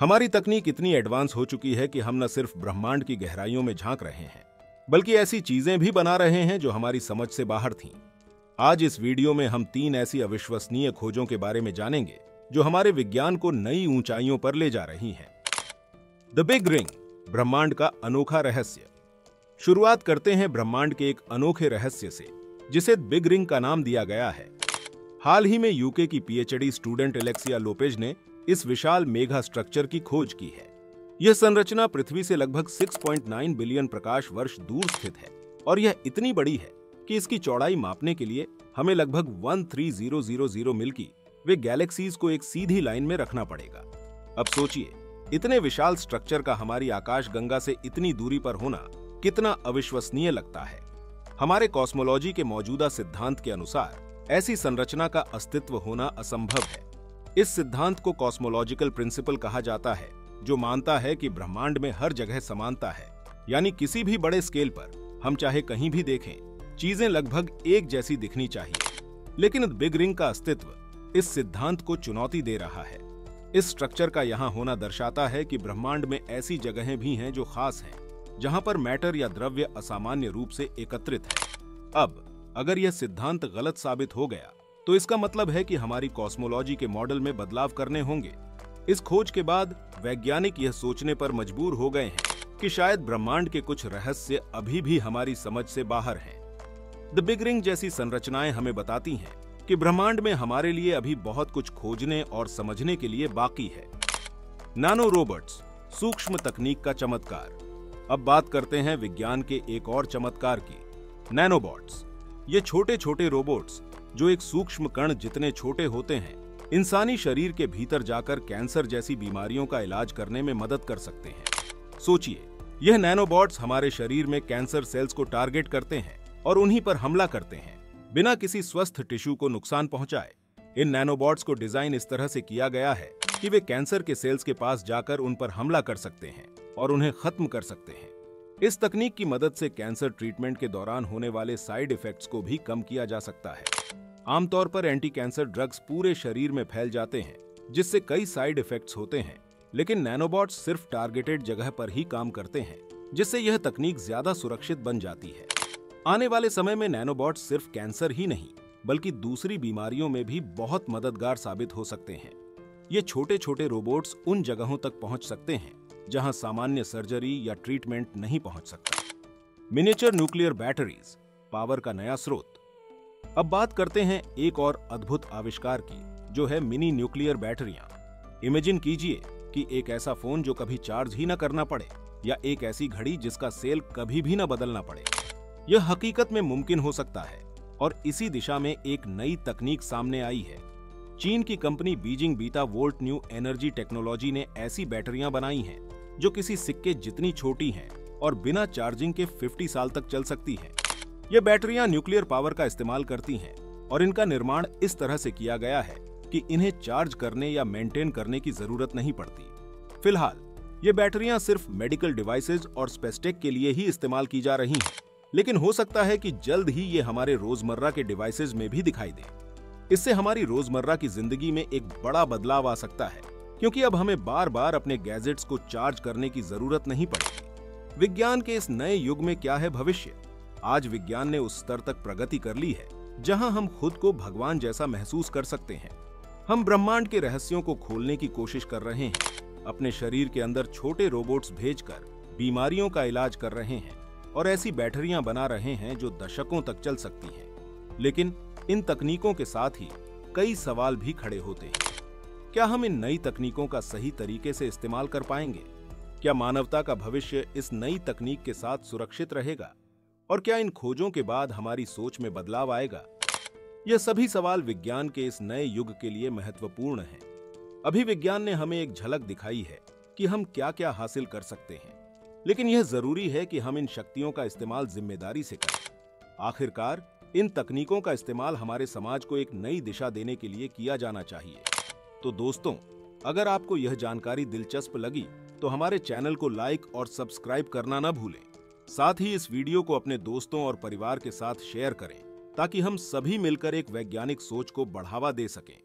हमारी तकनीक इतनी एडवांस हो चुकी है कि हम न सिर्फ़ ब्रह्मांड की गहराइयों में झाँक रहे हैं, बल्कि ऐसी चीज़ें भी बना रहे हैं जो हमारी समझ से बाहर थीं। आज इस वीडियो में हम तीन ऐसी अविश्वसनीय खोजों के बारे में जानेंगे, जो हमारे विज्ञान को नई ऊंचाइयों पर ले जा रही हैं। द बिग रिंग ब्रह्मांड का अनोखा रहस्य। शुरुआत करते हैं ब्रह्मांड के एक अनोखे रहस्य से, जिसे बिग रिंग का नाम दिया गया है। हाल ही में यूके की पीएचडी स्टूडेंट एलेक्सिया लोपेज ने इस विशाल मेघा स्ट्रक्चर की खोज की है। यह संरचना पृथ्वी से लगभग 6.9 बिलियन प्रकाश वर्ष दूर स्थित है और यह इतनी बड़ी है कि इसकी चौड़ाई मापने के लिए हमें लगभग 13000 मिल की वे गैलेक्सीज को एक सीधी लाइन में रखना पड़ेगा। अब सोचिए, इतने विशाल स्ट्रक्चर का हमारी आकाश गंगा से इतनी दूरी पर होना कितना अविश्वसनीय लगता है। हमारे कॉस्मोलॉजी के मौजूदा सिद्धांत के अनुसार ऐसी संरचना का अस्तित्व होना असंभव है। इस सिद्धांत को कॉस्मोलॉजिकल प्रिंसिपल कहा जाता है, जो मानता है कि ब्रह्मांड में हर जगह समानता है। यानी किसी भी बड़े स्केल पर, हम चाहे कहीं भी देखें, चीज़ें लगभग एक जैसी दिखनी चाहिए। लेकिन बिग रिंग का अस्तित्व इस सिद्धांत को चुनौती दे रहा है। इस स्ट्रक्चर का यहाँ होना दर्शाता है कि ब्रह्मांड में ऐसी जगहें भी हैं जो खास हैं, जहाँ पर मैटर या द्रव्य असामान्य रूप से एकत्रित है। अब अगर यह सिद्धांत गलत साबित हो गया तो इसका मतलब है कि हमारी कॉस्मोलॉजी के मॉडल में बदलाव करने होंगे। इस खोज के बाद वैज्ञानिक यह सोचने पर मजबूर हो गए हैं कि शायद ब्रह्मांड के कुछ रहस्य अभी भी हमारी समझ से बाहर हैं। द बिग रिंग जैसी संरचनाएँ हमें बताती हैं कि ब्रह्मांड में हमारे लिए अभी बहुत कुछ खोजने और समझने के लिए बाकी है। नानो रोबोट्स सूक्ष्म तकनीक का चमत्कार। अब बात करते हैं विज्ञान के एक और चमत्कार की, नैनोबॉट्स। ये छोटे छोटे रोबोट्स, जो एक सूक्ष्म कण जितने छोटे होते हैं, इंसानी शरीर के भीतर जाकर कैंसर जैसी बीमारियों का इलाज करने में मदद कर सकते हैं। सोचिए, यह नैनोबॉट्स हमारे शरीर में कैंसर सेल्स को टारगेट करते हैं और उन्हीं पर हमला करते हैं, बिना किसी स्वस्थ टिश्यू को नुकसान पहुँचाए। इन नैनोबॉट्स को डिज़ाइन इस तरह से किया गया है कि वे कैंसर के सेल्स के पास जाकर उन पर हमला कर सकते हैं और उन्हें खत्म कर सकते हैं। इस तकनीक की मदद से कैंसर ट्रीटमेंट के दौरान होने वाले साइड इफेक्ट्स को भी कम किया जा सकता है। आमतौर पर एंटी कैंसर ड्रग्स पूरे शरीर में फैल जाते हैं, जिससे कई साइड इफेक्ट्स होते हैं, लेकिन नैनोबॉट्स सिर्फ़ टारगेटेड जगह पर ही काम करते हैं, जिससे यह तकनीक ज़्यादा सुरक्षित बन जाती है। आने वाले समय में नैनोबॉट्स सिर्फ़ कैंसर ही नहीं, बल्कि दूसरी बीमारियों में भी बहुत मददगार साबित हो सकते हैं। ये छोटे छोटे रोबोट्स उन जगहों तक पहुँच सकते हैं। जहाँ सामान्य सर्जरी या ट्रीटमेंट नहीं पहुँच सकता। मिनिएचर न्यूक्लियर बैटरीज पावर का नया स्रोत। अब बात करते हैं एक और अद्भुत आविष्कार की, जो है मिनी न्यूक्लियर बैटरियाँ इमेजिन कीजिए कि एक ऐसा फ़ोन जो कभी चार्ज ही न करना पड़े, या एक ऐसी घड़ी जिसका सेल कभी भी न बदलना पड़े। यह हकीकत में मुमकिन हो सकता है, और इसी दिशा में एक नई तकनीक सामने आई है। चीन की कंपनी बीजिंग बीता वोल्ट न्यू एनर्जी टेक्नोलॉजी ने ऐसी बैटरियाँ बनाई हैं, जो किसी सिक्के जितनी छोटी हैं और बिना चार्जिंग के 50 साल तक चल सकती हैं। ये बैटरियाँ न्यूक्लियर पावर का इस्तेमाल करती हैं और इनका निर्माण इस तरह से किया गया है कि इन्हें चार्ज करने या मेंटेन करने की ज़रूरत नहीं पड़ती फ़िलहाल, ये बैटरियाँ सिर्फ़ मेडिकल डिवाइसेज और स्पेस्टेक के लिए ही इस्तेमाल की जा रही हैं, लेकिन हो सकता है कि जल्द ही ये हमारे रोज़मर्रा के डिवाइसेज में भी दिखाई दे इससे हमारी रोज़मर्रा की ज़िंदगी में एक बड़ा बदलाव आ सकता है, क्योंकि अब हमें बार बार अपने गैजेट्स को चार्ज करने की ज़रूरत नहीं पड़ेगी विज्ञान के इस नए युग में क्या है भविष्य? आज विज्ञान ने उस स्तर तक प्रगति कर ली है, जहाँ हम खुद को भगवान जैसा महसूस कर सकते हैं। हम ब्रह्मांड के रहस्यों को खोलने की कोशिश कर रहे हैं, अपने शरीर के अंदर छोटे रोबोट्स भेजकर बीमारियों का इलाज कर रहे हैं और ऐसी बैटरियाँ बना रहे हैं जो दशकों तक चल सकती हैं। लेकिन इन तकनीकों के साथ ही कई सवाल भी खड़े होते हैं। क्या हम इन नई तकनीकों का सही तरीके से इस्तेमाल कर पाएँगे? क्या मानवता का भविष्य इस नई तकनीक के साथ सुरक्षित रहेगा? और क्या इन खोजों के बाद हमारी सोच में बदलाव आएगा? यह सभी सवाल विज्ञान के इस नए युग के लिए महत्वपूर्ण हैं। अभी विज्ञान ने हमें एक झलक दिखाई है कि हम क्या क्या हासिल कर सकते हैं। लेकिन यह ज़रूरी है कि हम इन शक्तियों का इस्तेमाल ज़िम्मेदारी से करें। आखिरकार इन तकनीकों का इस्तेमाल हमारे समाज को एक नई दिशा देने के लिए किया जाना चाहिए। तो दोस्तों, अगर आपको यह जानकारी दिलचस्प लगी तो हमारे चैनल को लाइक और सब्सक्राइब करना न भूलें। साथ ही इस वीडियो को अपने दोस्तों और परिवार के साथ शेयर करें, ताकि हम सभी मिलकर एक वैज्ञानिक सोच को बढ़ावा दे सकें।